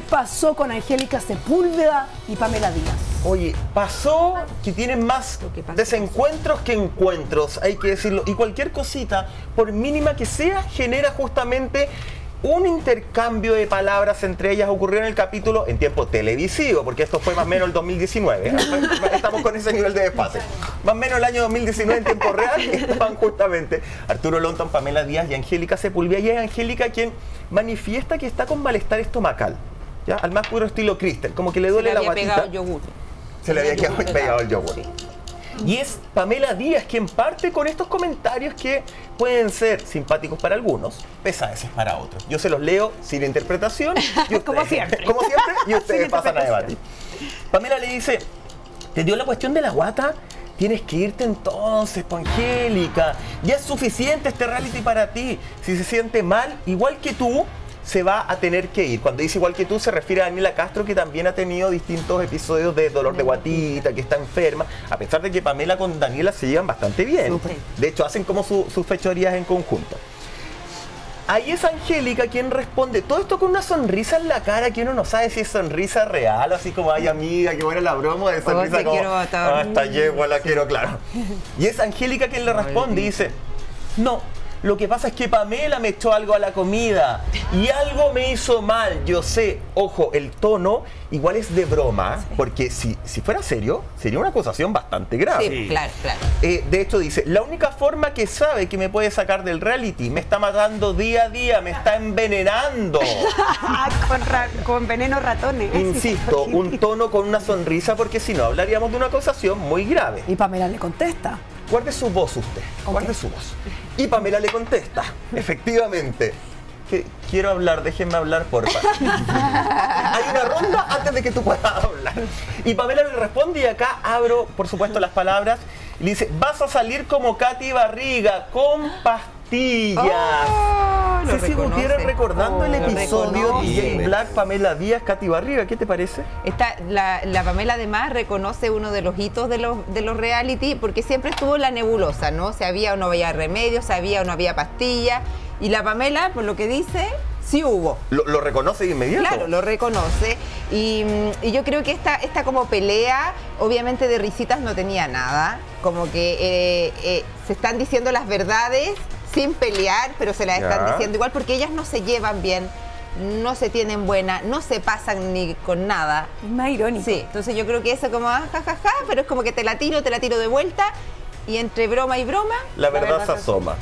¿Qué pasó con Angélica Sepúlveda y Pamela Díaz? Oye, pasó que tienen más que desencuentros que encuentros, hay que decirlo. Y cualquier cosita, por mínima que sea, genera justamente un intercambio de palabras entre ellas. Ocurrió en el capítulo en tiempo televisivo, porque esto fue más o menos el 2019. Estamos con ese nivel de desfase. Más o menos el año 2019 en tiempo real estaban justamente Arturo Lonton, Pamela Díaz y Angélica Sepúlveda. Y es Angélica quien manifiesta que está con malestar estomacal. ¿Ya? Al más puro estilo Kristen, como que le Se duele le la había guatita. pegado yogur. Se le había quedado Yogur, pegado el yogur. Sí. Y es Pamela Díaz quien parte con estos comentarios que pueden ser simpáticos para algunos, pesados para otros. Yo se los leo sin interpretación. y ustedes- Como siempre. Como siempre, y ustedes pasan a debatir. Pamela le dice, ¿te dio la cuestión de la guata? Tienes que irte entonces, Angélica. Ya es suficiente este reality para ti. Si se siente mal, igual que tú, se va a tener que ir. Cuando dice igual que tú, se refiere a Daniela Castro, que también ha tenido distintos episodios de dolor de guatita, que está enferma, a pesar de que Pamela con Daniela se llevan bastante bien. De hecho, hacen como su- sus fechorías en conjunto. Ahí es Angélica quien responde todo esto con una sonrisa en la cara que uno no sabe si es sonrisa real, así como, ay amiga, qué buena la broma, de sonrisa te como, quiero matar". "Ah, esta yegua la quiero, claro. Y es Angélica quien le responde y dice, no, lo que pasa es que Pamela me echó algo a la comida y algo me hizo mal, yo sé, ojo, el tono igual es de broma, porque si, si fuera serio, sería una acusación bastante grave. Sí, claro, claro. Eh, de hecho dice, la única forma que sabe que me puede sacar del reality, me está matando día a día, me está envenenando. con, ra- con veneno ratones. Insisto, un tono con una sonrisa porque si no hablaríamos de una acusación muy grave. Y Pamela le contesta. Guarde su voz usted, guarde su voz. Y Pamela le contesta, efectivamente, que quiero hablar, déjenme hablar, porfa. Hay una ronda antes de que tú puedas hablar. Y Pamela le responde y acá abro, por supuesto, las palabras. Y le dice, vas a salir como Katy Barriga, con pastillas. Oh, lo Ceci reconoce. Gutiérrez recordando el Lo episodio. DJ Black, Pamela Díaz, Katy Barriga, ¿qué te parece? Esta, la, la Pamela además reconoce uno de los hitos de los, de los reality porque siempre estuvo en la nebulosa, ¿no? Si había o no había remedio, si había o no había pastilla. Y la Pamela, por lo que dice, sí hubo. ¿Lo, lo reconoce de inmediato? Claro, lo reconoce. Y, y yo creo que esta, esta como pelea, obviamente de risitas no tenía nada. Como que eh, eh, se están diciendo las verdades sin pelear, pero se las Ya. están diciendo igual porque ellas no se llevan bien, no se tienen buena, no se pasan ni con nada. Es más irónico. Sí, entonces yo creo que eso como ah, ja, ja, ja, pero es como que te la tiro, te la tiro de vuelta y entre broma y broma. La verdad se asoma.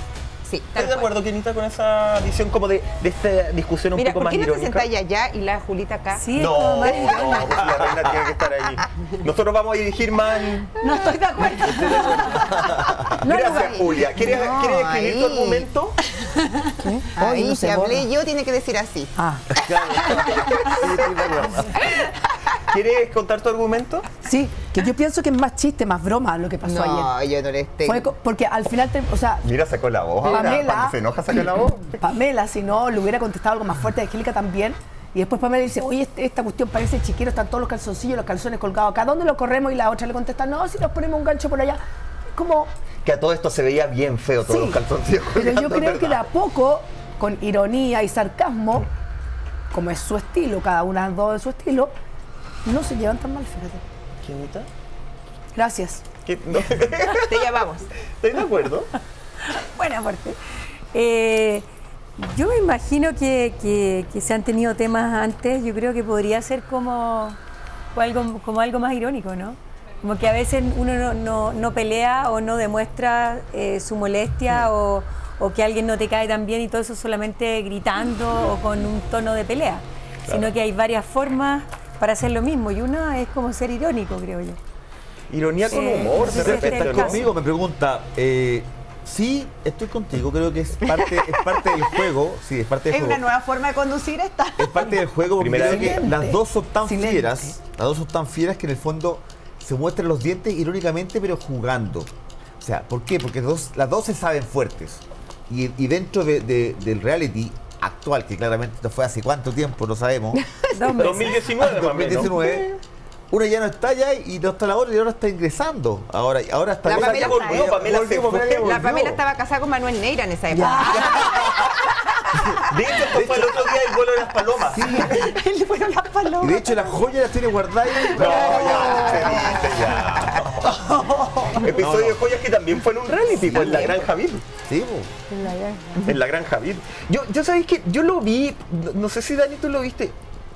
Sí, ¿Estás tal de acuerdo, Kenita, con esa visión como de, de esta discusión un Mira, poco ¿por más qué no te irónica? sentáis allá y la Julita acá? Sí, No, más no, pues la reina tiene que estar ahí. Nosotros vamos a dirigir más. No estoy de acuerdo. Gracias, Julia. ¿Quieres, No, ¿quieres escribir tu ahí. argumento? Ahí, no si hablé borra. yo, tiene que decir así. Ah, ¿Quieres contar tu argumento? sí, que yo pienso que es más chiste, más broma lo que pasó No, ayer. yo no les tengo. Fue porque al final, te- o sea, Mira, sacó la voz. ahora. Pamela- Cuando se enoja, saca la voz. Pamela, si no, le hubiera contestado algo más fuerte a Angélica también. Y después Pamela dice, oye, este- esta cuestión parece chiquero, están todos los calzoncillos, los calzones colgados acá. ¿Dónde lo corremos? Y la otra le contesta, no, si nos ponemos un gancho por allá. Como, Que a todo esto se veía bien feo todos sí, los calzoncillos. pero yo creo que de a poco, con ironía y sarcasmo, como es su estilo, cada una dos de su estilo, no se llevan tan mal, fíjate. Gracias. ¿qué- no? Te llamamos. ¿Estás de acuerdo? Buena fuerte. Eh, yo me imagino que, que- que se han tenido temas antes. Yo creo que podría ser como, como algo, como algo más irónico, ¿no? Como que a veces uno no, no- no pelea o no demuestra eh, su molestia o, o que alguien no te cae tan bien y todo eso solamente gritando o con un tono de pelea. Sino que hay varias formas para hacer lo mismo y una es como ser irónico, creo yo. Ironía con Eh, humor, no de repente. caso. conmigo, me pregunta. eh, sí, estoy contigo, creo que es parte, es parte del juego. Sí, es parte del Es juego. una nueva forma de conducir esta. Es parte del juego porque Primera creo que las dos son tan Silente. fieras, las dos son tan fieras que en el fondo se muestran los dientes irónicamente pero jugando. O sea, ¿por qué? Porque las dos, las dos se saben fuertes. Y, y dentro de- de- del reality actual, que claramente esto fue hace cuánto tiempo, no sabemos. Dos meses. 2019, más o menos. 2019. Una ya no está allá y no está la otra y ahora está ingresando. Ahora, ahora está La Pamela ya volvió, Pamela Volvió, La. Pamela estaba casada con Manuel Neira en esa época. De hecho, esto fue el otro día el vuelo de las palomas. Él fueron las Y palomas. de hecho las joyas las tiene guardadas ahí. No, ya, se viste, ya. Episodio de joyas que también fue en un reality, fue en la Gran Javier. Sí. En la Gran Javier. Yo, yo sabéis que yo lo vi, no- no sé si Dani tú lo viste.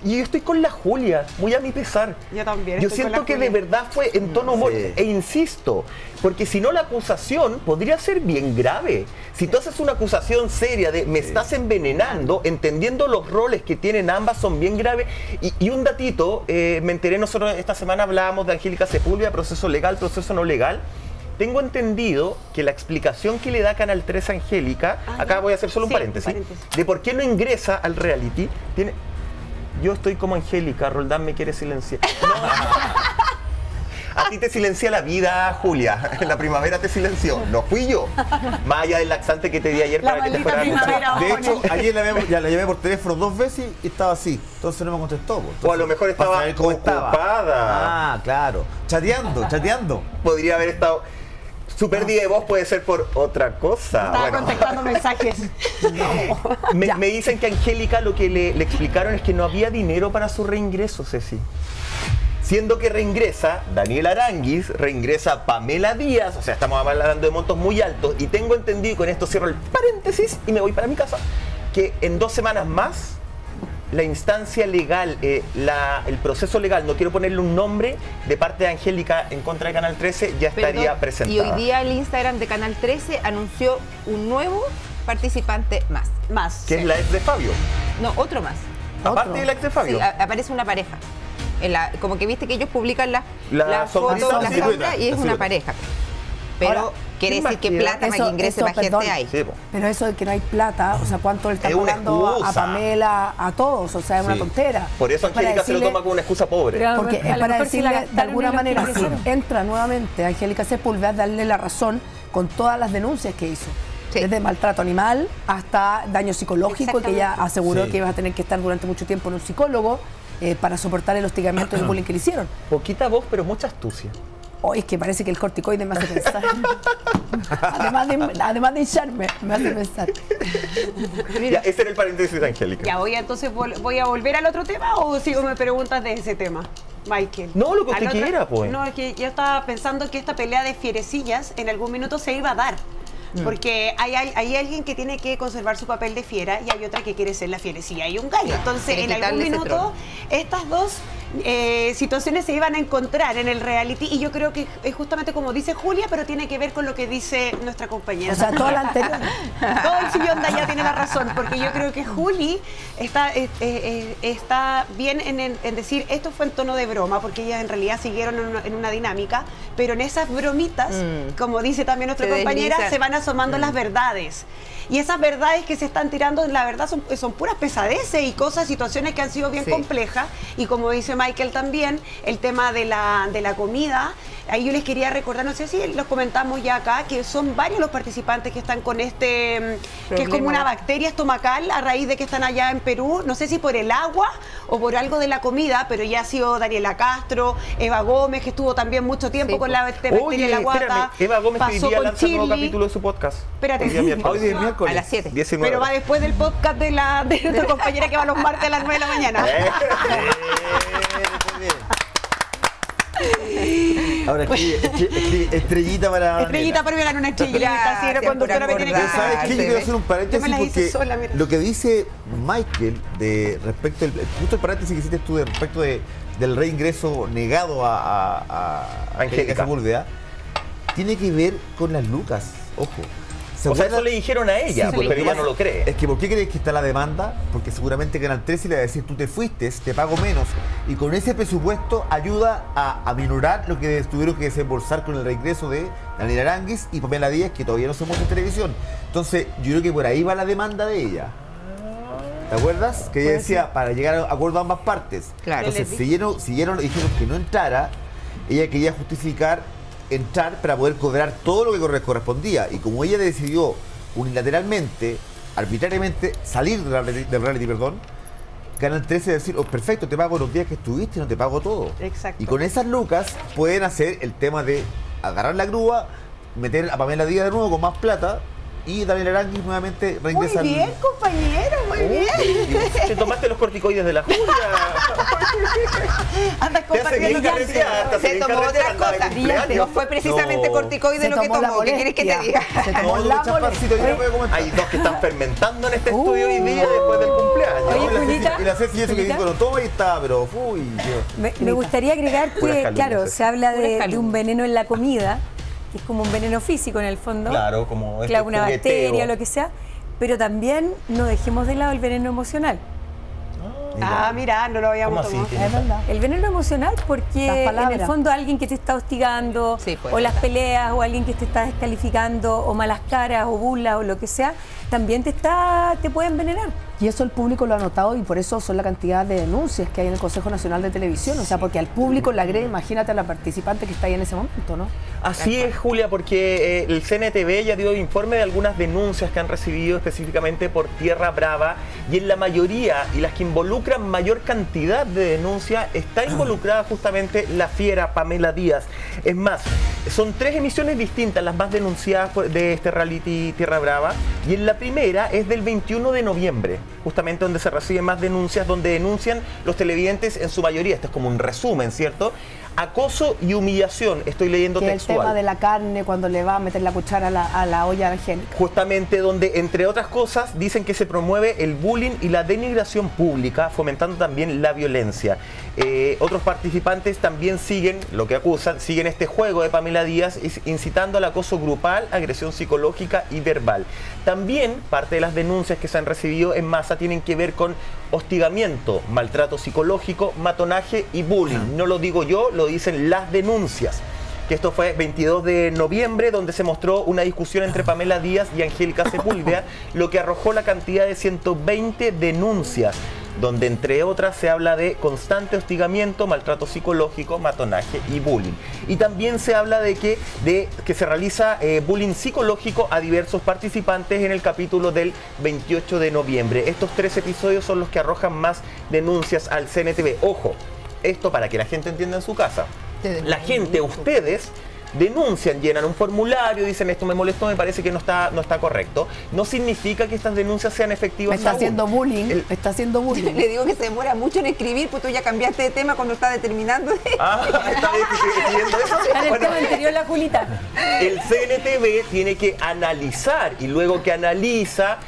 Y yo estoy con la Julia, muy a mi pesar. Yo también Yo estoy con siento la que Julia. de verdad fue en tono humor. Sí. E insisto, porque si no la acusación podría ser bien grave. Si tú haces una acusación seria de me estás envenenando, entendiendo los roles que tienen ambas son bien graves. Y, y un datito, eh, me enteré, nosotros esta semana hablábamos de Angélica Sepúlveda, proceso legal, proceso no legal. Tengo entendido que la explicación que le da Canal 3 a Angélica, Ah, acá voy a hacer solo un Sí, paréntesis, paréntesis. de por qué no ingresa al reality, tiene... Yo estoy como Angélica, Roldán me quiere silenciar. No. A ti te silencia la vida, Julia. En la primavera te silenció. No fui yo. Más allá del laxante que te di ayer La para que te fuera a. De hecho, ayer la, llamé- ya la llamé por teléfono dos veces y estaba así. Entonces no me contestó. Entonces, O a lo mejor estaba. ocupada. Ah, claro. Chateando, chateando. Podría haber estado. Su pérdida de voz puede ser por otra cosa. Estaba Bueno, contestando mensajes. me, Ya. me dicen que a Angélica lo que le, le explicaron es que no había dinero para su reingreso, Ceci. Siendo que reingresa Daniel Aranguis, reingresa Pamela Díaz, o sea, estamos hablando de montos muy altos, y tengo entendido, y con esto cierro el paréntesis y me voy para mi casa, que en dos semanas más la instancia legal, eh, la- el proceso legal, no quiero ponerle un nombre, de parte de Angélica en contra de Canal 13, ya estaría presentada. Y hoy día el Instagram de Canal 13 anunció un nuevo participante más. Más. que es la ex de Fabio. No, otro más. Aparte de la ex de Fabio. Sí, a- aparece una pareja. En la- como que viste que ellos publican la, La la sombrita, foto, la la silueta, sombra y es una pareja. Pero Ahora, quiere ¿quién decir que plata para Eso- que ingrese eso, más perdón. gente ahí. Sí, po. Pero eso de que no hay plata, o sea, ¿cuánto le están Es pagando a. Pamela, a todos? O sea, es una Sí. tontera. Por eso Es para Angélica se lo decirle- toma como una excusa pobre. Pero- Porque A es para mejor si decirle, de alguna manera, que si entra nuevamente Angélica Sepúlveda, darle la razón con todas las denuncias que hizo. Sí. Desde maltrato animal hasta daño psicológico, que ella aseguró Sí. que iba a tener que estar durante mucho tiempo en un psicólogo eh, para soportar el hostigamiento y el bullying que le hicieron. Poquita voz, pero mucha astucia. Hoy es que parece que el corticoide me hace pensar. además, de, además de hincharme, me hace pensar. Ya, ese era el paréntesis de Angélica. Ya voy a, entonces vol- voy a volver al otro tema o sigo me preguntas de ese tema, Michael. No, lo que ¿Al usted otro? quiera, pues. No, es que yo estaba pensando que esta pelea de fierecillas en algún minuto se iba a dar. Mm. Porque hay, hay, hay alguien que tiene que conservar su papel de fiera y hay otra que quiere ser la fierecilla y un gallo. Entonces, en algún minuto, estas dos eh, situaciones se iban a encontrar en el reality y yo creo que es justamente como dice Julia, pero tiene que ver con lo que dice nuestra compañera. O sea, toda la anterior. Todo el sillón de allá tiene la razón, porque yo creo que Juli está, eh, eh, está bien en, en- en decir esto fue en tono de broma, porque ellas en realidad siguieron en una, en una dinámica, pero en esas bromitas, Mm. como dice también nuestra Se compañera, deslizan. se van asomando Mm. las verdades. Y esas verdades que se están tirando, la verdad, son, son puras pesadeces y cosas, situaciones que han sido bien Sí. complejas. Y como dice Michael también, el tema de la, de la comida, ahí yo les quería recordar, no sé si los comentamos ya acá, que son varios los participantes que están con este, mm, que es como una bacteria estomacal a raíz de que están allá en Perú, no sé si por el agua o por algo de la comida, pero ya ha sido Daniela Castro, Eva Gómez, que estuvo también mucho tiempo Sí, con la este, bacteria Oye, en la guata, espérame, Eva Gómez pasó día con un nuevo Chile. capítulo de su podcast. Espérate. Hoy día miércoles. Hoy día es miércoles. A las 7. 19 Pero va después del podcast de, la, de nuestra compañera que va los martes a las 9 de la mañana. Ahora escribe estrellita para. Estrellita para ganar una estrellita, si era por conductora me tiene que. ¿sabes qué? Yo quiero hacer un Yo paréntesis porque sola, mira. lo que dice Michael de respecto al justo el paréntesis que hiciste tú de respecto de, del reingreso negado a, a, a Angélica. Angélica Sepúlveda tiene que ver con las lucas. Ojo. ¿Se o sea, eso le dijeron a ella, Sí, pues, porque pero ella no lo cree. Es que ¿por qué crees que está la demanda? Porque seguramente Canal 13 le va a decir, tú te fuiste, te pago menos. Y con ese presupuesto ayuda a aminorar lo que tuvieron que desembolsar con el reingreso de Daniel Aranguis y Pamela Díaz, que todavía no se muestra en televisión. Entonces, yo creo que por ahí va la demanda de ella. ¿Te acuerdas? Que ella decía, para llegar a acuerdo a ambas partes. Claro. Entonces, siguieron, siguieron, dijeron que no entrara. Ella quería justificar entrar para poder cobrar todo lo que corre- correspondía. Y como ella decidió unilateralmente, arbitrariamente, salir del reality, del reality, perdón, Canal 13 decir, oh, perfecto, te pago los días que estuviste, no te pago todo. Exacto. Y con esas lucas pueden hacer el tema de agarrar la grúa, meter a Pamela Díaz de nuevo con más plata y Daniel Aranguis nuevamente Muy regresa al- bien, compañero, muy bien. Te tomaste los corticoides de la Julia. Andas compartiendo Se tomó otra cosa. No fue precisamente No. corticoide lo que tomó. ¿Qué quieres que te diga? Se tomó no, la. Hay dos que están fermentando en este estudio hoy día después del cumpleaños. Oye, Julita, y la Ceci eso que dijo, no toma y está, pero uy, Dios. Me, gustaría agregar que, claro, se habla de, un veneno en la comida, que es como un veneno físico en el fondo. Claro, como este Claro, una jugueteo. bacteria o lo que sea. Pero también no dejemos de lado el veneno emocional. Ah, mira, no lo habíamos tomado. El veneno emocional porque en el fondo alguien que te está hostigando Sí, o las peleas o alguien que te está descalificando o malas caras o burlas o lo que sea, también te está te puede envenenar. Y eso el público lo ha notado y por eso son la cantidad de denuncias que hay en el Consejo Nacional de Televisión. O sea, porque al público le agrede, imagínate a la participante que está ahí en ese momento, ¿no? Así es, Julia, porque eh, el CNTV ya dio informe de algunas denuncias que han recibido específicamente por Tierra Brava y en la mayoría y las que involucran mayor cantidad de denuncias está involucrada justamente la fiera Pamela Díaz. Es más, son tres emisiones distintas las más denunciadas de este reality Tierra Brava y en la primera es del 21 de noviembre, justamente donde se reciben más denuncias, donde denuncian los televidentes en su mayoría, esto es como un resumen, ¿cierto? Acoso y humillación, estoy leyendo Que es el textual. tema de la carne cuando le va a meter la cuchara a la, a la olla angélica. justamente donde, entre otras cosas, dicen que se promueve el bullying y la denigración pública, fomentando también la violencia. Eh, otros participantes también siguen, lo que acusan, siguen este juego de Pamela Díaz, incitando al acoso grupal, agresión psicológica y verbal. También parte de las denuncias que se han recibido en masa tienen que ver con hostigamiento, maltrato psicológico, matonaje y bullying. No lo digo yo, lo dicen las denuncias. Que esto fue 22 de noviembre, donde se mostró una discusión entre Pamela Díaz y Angélica Sepúlveda, lo que arrojó la cantidad de 120 denuncias, donde entre otras se habla de constante hostigamiento, maltrato psicológico, matonaje y bullying. Y también se habla de que, de, que se realiza eh, bullying psicológico a diversos participantes en el capítulo del 28 de noviembre. Estos tres episodios son los que arrojan más denuncias al CNTV. Ojo, esto para que la gente entienda en su casa. La gente, ustedes, denuncian, llenan un formulario, dicen esto me molestó, me parece que no está, no está correcto. No significa que estas denuncias sean efectivas. Me está aún. haciendo bullying, El- me está haciendo Le bullying. digo que se demora mucho en escribir, pues tú ya cambiaste de tema cuando está determinando. Ah, ¿está escribiendo eso? En el anterior la Julita. el CNTV tiene que analizar y luego que analiza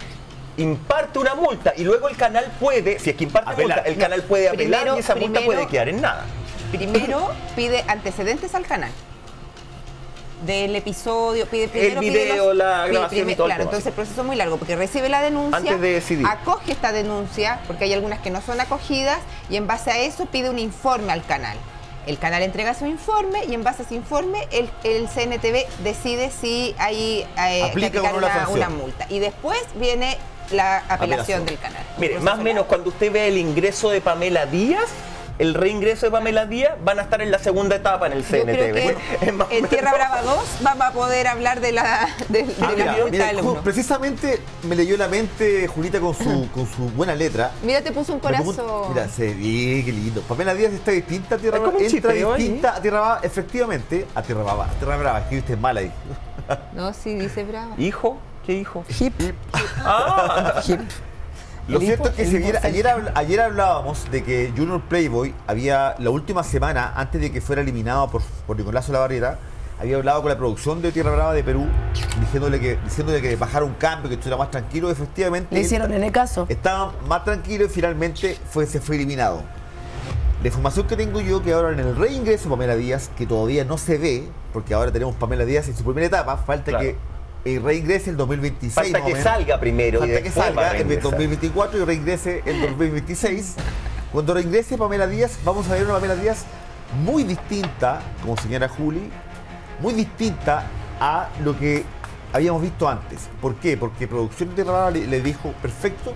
imparte una multa y luego el canal puede, si es que imparte Apelar. multa, el canal puede apelar Primero- y esa multa primero- puede quedar en nada. Primero pide antecedentes al canal. Del episodio, pide primero pide video, la grabación y todo el Claro, entonces el proceso es muy largo porque recibe la denuncia, Antes de decidir. acoge esta denuncia, porque hay algunas que no son acogidas, y en base a eso pide un informe al canal. El canal entrega su informe y en base a ese informe el, el CNTV decide si hay eh, que Aplica la una, una multa. Y después viene la apelación, Apelación. del canal. Mire, más o menos largo. cuando usted ve el ingreso de Pamela Díaz, el reingreso de Pamela Díaz, van a estar en la segunda etapa en el Yo CNTV. en menos- Tierra Brava 2 vamos a poder hablar de la, de, de Ah, la mira, multa mira, del ju- uno. precisamente me leyó la mente Julita con su, con su buena letra. Mira, te puso un corazón. Mira, se ve, qué lindo. Pamela Díaz está distinta a Tierra Brava. Entra distinta a Tierra Brava, efectivamente, a Tierra Brava. A Tierra Brava, escribiste mal ahí. No, sí, dice Brava. ¿Hijo? ¿Qué hijo? Hip, Ah, hip. Lo El cierto es que si ayer, ayer, habl- ayer hablábamos de que Junior Playboy había, la última semana, antes de que fuera eliminado por, por Nicolás Olavarrieta, había hablado con la producción de Tierra Brava de Perú, diciéndole que, diciéndole que bajara un cambio, que estuviera más tranquilo. Efectivamente, Le hicieron en el caso. estaba más tranquilo y finalmente fue, se fue eliminado. La información que tengo yo que ahora en el reingreso de Pamela Díaz, que todavía no se ve, porque ahora tenemos Pamela Díaz en su primera etapa, falta Claro. que eh, reingrese el 2026. falta más o que menos. salga primero. y Falta que salga en el reingresar. 2024 y reingrese en 2026. Cuando reingrese Pamela Díaz, vamos a ver una Pamela Díaz muy distinta, como señora Juli, muy distinta a lo que habíamos visto antes. ¿Por qué? Porque Producción de le dijo, perfecto,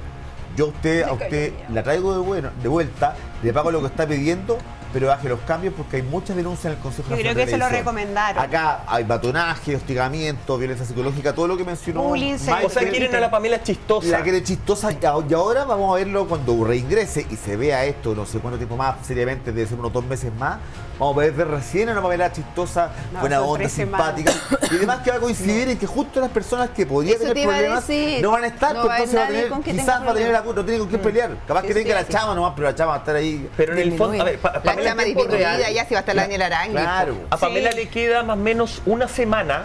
yo a usted, a usted la traigo de, bueno, de vuelta, le pago lo que está pidiendo, pero baje los cambios porque hay muchas denuncias en el Consejo Yo creo Nacional que de se lo recomendaron. Acá hay batonaje, hostigamiento, violencia psicológica, todo lo que mencionó. Bullying, Michael. O sea, quieren a la Pamela chistosa. La quiere chistosa y ahora vamos a verlo cuando reingrese y se vea esto, no sé cuánto tiempo más, seriamente, debe ser unos dos meses más. Vamos a ver ver recién a una Pamela chistosa, No, buena onda, simpática. Y además que va a coincidir en que justo las personas que podrían te tener problemas decir. no van a estar, No pues entonces va a tener, que quizás va a tener la no tiene con quién pelear. Capaz que tenga sí, la sí. chama nomás, pero la chama va a estar ahí. Pero en el fondo, Disminuye. a ver, pa- La Pamela tiempo disminuida, ya si va a estar la Daniela Arangui. Claro. A Pamela Sí. le queda más o menos una semana,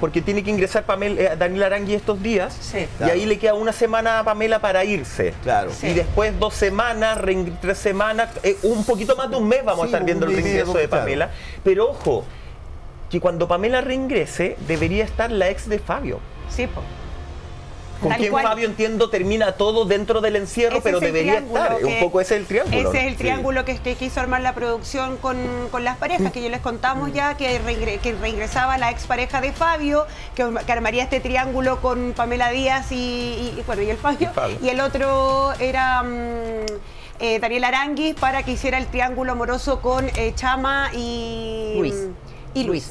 porque tiene que ingresar Pamela, eh, Daniel Arangui estos días. Sí. Y Claro. ahí le queda una semana a Pamela para irse. Claro. Sí. Y después dos semanas, tres semanas, eh, un poquito más de un mes vamos a estar viendo el reingreso de claro. Pamela. Pero ojo, que cuando Pamela reingrese, debería estar la ex de Fabio. Sí, po. Con Tal quien cual. Fabio entiendo termina todo dentro del encierro, Ese pero es debería estar. que- Un poco ese es el triángulo. Ese es el Sí. triángulo que, que quiso armar la producción con, con las parejas, que yo les contamos ya, que, reingre- que reingresaba la expareja de Fabio, que, que armaría este triángulo con Pamela Díaz y, y- y, bueno, y el Fabio. Y Fabio. Y el otro era mm, eh, Daniel Aranguis para que hiciera el triángulo amoroso con eh, Chama y Luis. Y Luis.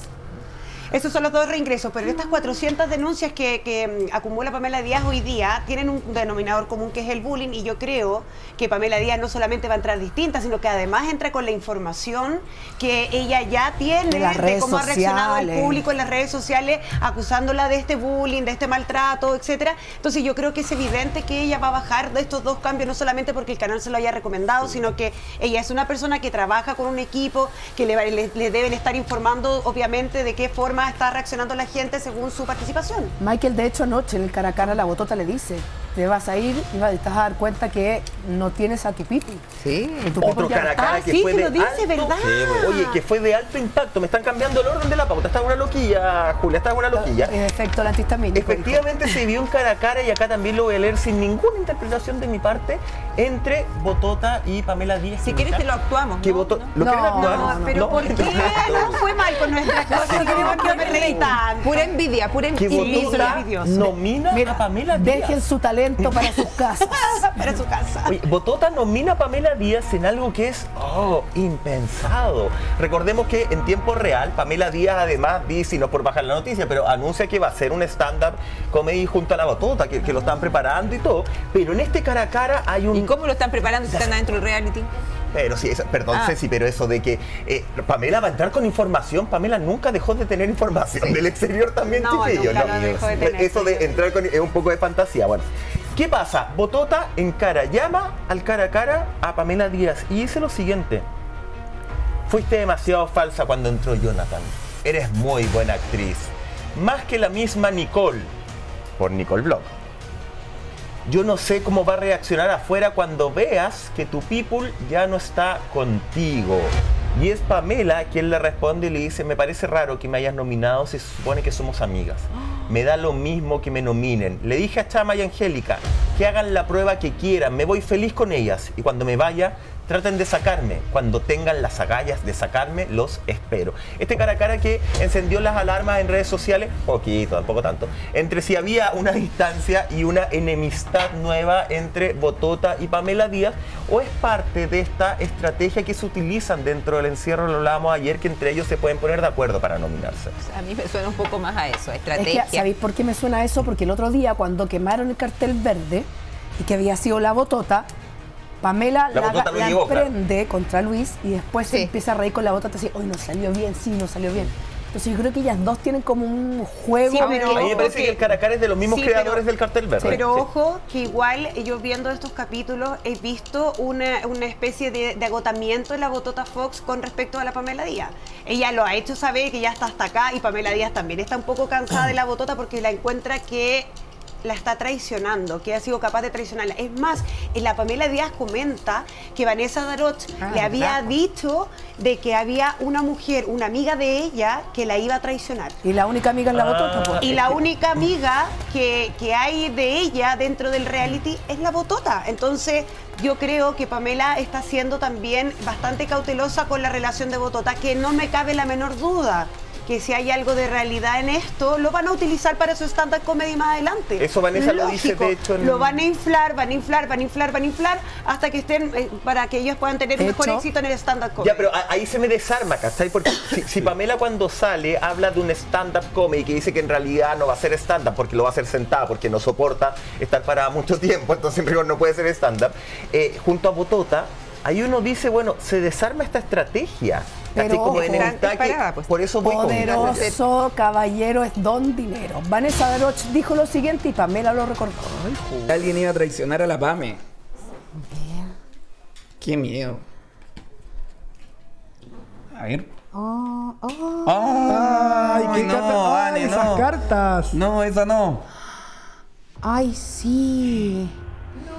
Esos son los dos reingresos, pero estas 400 denuncias que, que, mm, acumula Pamela Díaz hoy día tienen un denominador común que es el bullying y yo creo que Pamela Díaz no solamente va a entrar distinta, sino que además entra con la información que ella ya tiene De las de redes cómo ha reaccionado el público en las redes sociales acusándola de este bullying, de este maltrato, etcétera. Entonces yo creo que es evidente que ella va a bajar de estos dos cambios, no solamente porque el canal se lo haya recomendado, sino que ella es una persona que trabaja con un equipo, que le, va- le- le deben estar informando obviamente de qué forma está reaccionando la gente según su participación. Michael, de hecho, anoche en el cara a cara la botota le dice, te vas a ir y vas- te vas a dar cuenta que no tienes a tu pipi. Sí. Tu Otro cara a cara Ah, que sí, fue se de lo dice, alto, ¿verdad? Oye, que fue de alto impacto. Me están cambiando el orden de la pauta. Estás una loquilla, Julia, estás una loquilla. En efecto, el antihistamínico. Efectivamente se vio un cara a cara y acá también lo voy a leer sin ninguna interpretación de mi parte entre Botota y Pamela Díaz. Si quieres te lo actuamos. ¿no? Boto- ¿No? ¿Lo No, quieren actuar? no, pero No. ¿por qué no fue mal con nuestras cosas? Sí, queremos que me reí. Pura envidia, pura Que envidia. Botota nomina a Pamela Díaz. dejen su talento para sus casas. Para su casa. Oye, Botota nomina a Pamela Díaz en algo que es, oh, impensado. Recordemos que en tiempo real, Pamela Díaz además dice, y no por bajar la noticia, pero anuncia que va a hacer un stand-up comedy junto a la Botota, que, que lo están preparando y todo. Pero en este cara a cara hay un... ¿Y cómo lo están preparando si están adentro del reality? Pero sí, eso- perdón Ah. Ceci, pero eso de que eh, Pamela va a entrar con información, Pamela nunca dejó de tener información del exterior también, No, chiquillos, nunca lo dejó de tener, Eso de entrar con es un poco de fantasía. Bueno, ¿qué pasa? Botota en cara, llama al cara a cara a Pamela Díaz y dice lo siguiente. Fuiste demasiado falsa cuando entró Jonathan. Eres muy buena actriz. Más que la misma Nicole. Por Nicole Block. Yo no sé cómo va a reaccionar afuera cuando veas que tu people ya no está contigo. Y es Pamela quien le responde y le dice, me parece raro que me hayas nominado si se supone que somos amigas. Me da lo mismo que me nominen. Le dije a Chama y Angélica que hagan la prueba que quieran, me voy feliz con ellas. Y cuando me vaya, traten de sacarme. Cuando tengan las agallas de sacarme, los espero. Este cara a cara que encendió las alarmas en redes sociales, poquito, tampoco tanto, entre si había una distancia y una enemistad nueva entre Botota y Pamela Díaz, o es parte de esta estrategia que se utilizan dentro del encierro, lo hablábamos ayer, que entre ellos se pueden poner de acuerdo para nominarse. A mí me suena un poco más a eso, a Es estrategia. que, ¿sabéis por qué me suena eso? Porque el otro día, cuando quemaron el cartel verde y que había sido la botota, Pamela La la, la emprende contra Luis y después se empieza a reír con la botota así, hoy no salió bien, sí, no salió bien. Entonces yo creo que ellas dos tienen como un juego. Sí, pero- A mí me parece que el cara a cara es de los mismos Sí, creadores pero- del cartel verde. Pero Sí. ojo, que igual yo viendo estos capítulos he visto una, una especie de, de agotamiento en la Botota Fox con respecto a la Pamela Díaz. Ella lo ha hecho saber que ya está hasta acá y Pamela Díaz también está un poco cansada de la Botota porque la encuentra que la está traicionando, que ha sido capaz de traicionarla. Es más, en la Pamela Díaz comenta que Vanessa Darot Ah, le había dicho de que había una mujer, una amiga de ella, que la iba a traicionar. Y la única amiga es la Ah. botota. pues. Y la única amiga que, que hay de ella dentro del reality es la botota. Entonces, yo creo que Pamela está siendo también bastante cautelosa con la relación de botota, que no me cabe la menor duda que si hay algo de realidad en esto, lo van a utilizar para su stand-up comedy más adelante. Eso Vanessa lo dice, de hecho, en- Lo van a inflar, van a inflar, van a inflar, van a inflar, hasta que estén, eh, para que ellos puedan tener mejor hecho- éxito en el stand-up comedy. Ya, pero ahí se me desarma, ¿cachai? Porque si, si Pamela cuando sale habla de un stand-up comedy que dice que en realidad no va a ser stand-up porque lo va a hacer sentada, porque no soporta estar parada mucho tiempo, entonces en rigor no puede ser stand-up, eh, junto a Botota, ahí uno dice, bueno, se desarma esta estrategia. Pero Como en el pues. por eso voy con... Poderoso caballero es don dinero. Vanessa de Roch dijo lo siguiente y Pamela lo recordó. Alguien iba a traicionar a la Pame. Qué miedo. A ver. Oh, oh. ¡Ay, qué no, carta- Vane, ay, esas no! cartas. No, esa no. Ay, sí.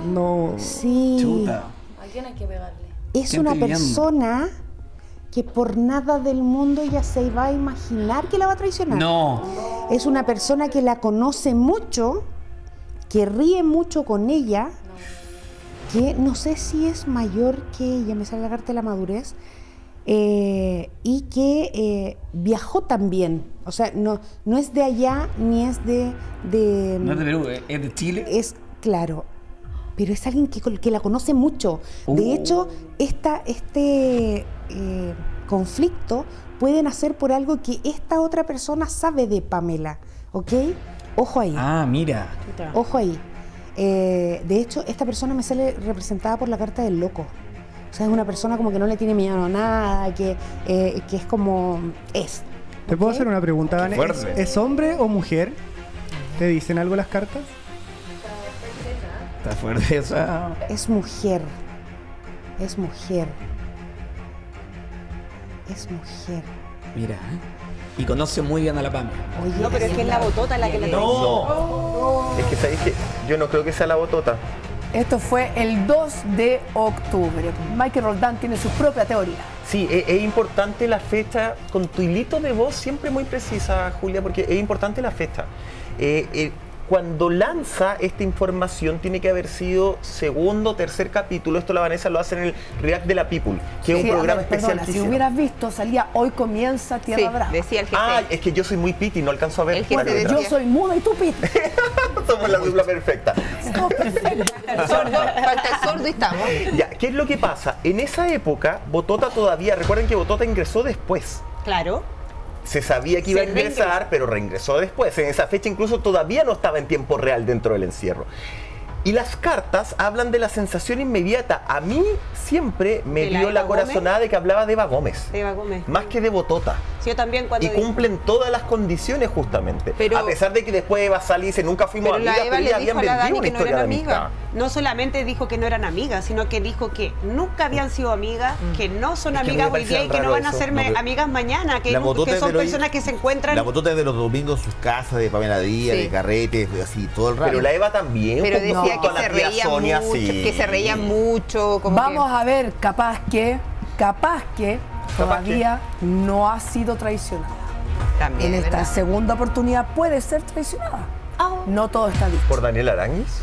No. Sí. Chuta. ¿A quién hay que pegarle? Es ¿Qué una persona que por nada del mundo ya se va a imaginar que la va a traicionar. No. Es una persona que la conoce mucho, que ríe mucho con ella, que no sé si es mayor que ella, me sale la carta de la madurez, eh, y que eh, viajó también. O sea, no, no es de allá ni es de... de No es de Perú, eh, es de Chile. es claro, pero es alguien que, que la conoce mucho. De Uh. hecho, esta, este eh, conflicto puede nacer por algo que esta otra persona sabe de Pamela, ¿ok? Ojo ahí, Ah, mira. ojo ahí. Eh, de hecho, esta persona me sale representada por la carta del loco. O sea, es una persona como que no le tiene miedo a nada, que, eh, que es como es. ¿Te puedo hacer una pregunta? ¿Es, fuerte. es hombre o mujer? ¿Te dicen algo las cartas? Está fuerte esa. Es mujer. Es mujer. Es mujer. Mira. ¿eh? Y conoce muy bien a la Pame. Oye, no, pero es que es la botota la que le No. Es que sabéis que yo no creo que sea la botota. Esto fue el 2 de octubre. Michael Roldán tiene su propia teoría. Sí, e- es, importante la fecha, con tu hilito de voz siempre muy precisa, Julia, porque es importante la fecha. Eh, eh, cuando lanza esta información tiene que haber sido segundo o tercer capítulo. Esto la Vanessa lo hace en el React de la People, que es un programa ver, especial. perdona, que si hubieras visto, salía Hoy comienza Tierra Sí, Brava. decía el jefe. Ah, es que yo soy muy piti, no alcanzo a ver. El jefe. Yo soy muda y tú pita. Somos la dupla perfecta. El sordo, falta el sordo y estamos. Ya, ¿qué es lo que pasa? En esa época, Botota todavía, recuerden que Botota ingresó después. Claro. Se sabía que iba Se a ingresar, pero reingresó después. En esa fecha incluso todavía no estaba en tiempo real dentro del encierro. Y las cartas hablan de la sensación inmediata. A mí siempre me ¿De la dio la Gómez? corazonada de que hablaba de Eva Gómez. Eva Gómez. Más que de Botota. Sí, yo también cuando Y cumplen todas las condiciones justamente. Pero- a pesar de que después Eva sale y dice nunca fuimos Pero la amigas, Eva pero dijo habían vendido una no historia de amistad. no solamente dijo que no eran amigas, sino que dijo que nunca habían sido amigas, que no son Es que amigas hoy día y que no van a ser No, amigas mañana, que, son personas que se encuentran. La botota es de los domingos en sus casas, de Pamela Díaz, Sí. de carretes, así, todo el rato. Pero la Eva también. Pero junto decía que se reía Sonia, mucho, sí. que se reía mucho. Como Vamos que- a ver, capaz que, capaz que Capaz todavía no ha sido traicionada. También, En esta ¿verdad? segunda oportunidad puede ser traicionada. No todo está dicho. ¿Por Daniel Aranguis?